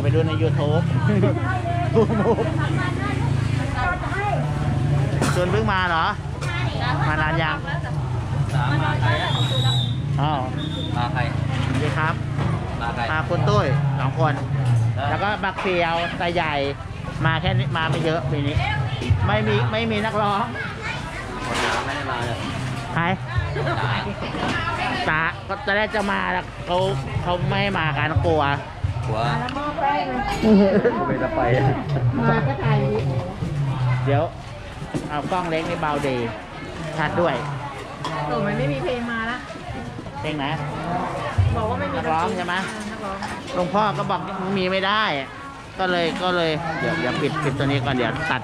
จะไปดูใน YouTube ดูมุกชวนเพิ่งมาเหรอ มานานยังสามมาใครอะอ๋อมาใครสวัสดีครับ มาใครมาคุณตุ้ยสองคน แล้วก็บักเปียวตาใหญ่ มาแค่นี้มาไม่เยอะปีนี้ ไม่มีไม่มีนักร้องคนน้ำไม่ได้มาเลยใครตาก็จะได้จะมาแล้วเขาเขาไม่ให้มากันกลัวหั วแล้วหม้อแป้งเลยกูไปจะไป มาก็ถ่ายเดี๋ยว เอากล้องเล็กนี่เบาดีชัดด้วยโอ้มันไม่มีเพลงมาละเพลงไหนบอกว่าไม่มีนักร้องใช่ไหมนักร้องหลวงพ่อก็บอกมีไม่ได้ ก็เลยก็เลยเดี๋ยวเดี๋ยวปิดปิดตัวนี้ก่อนเดี๋ยวตัด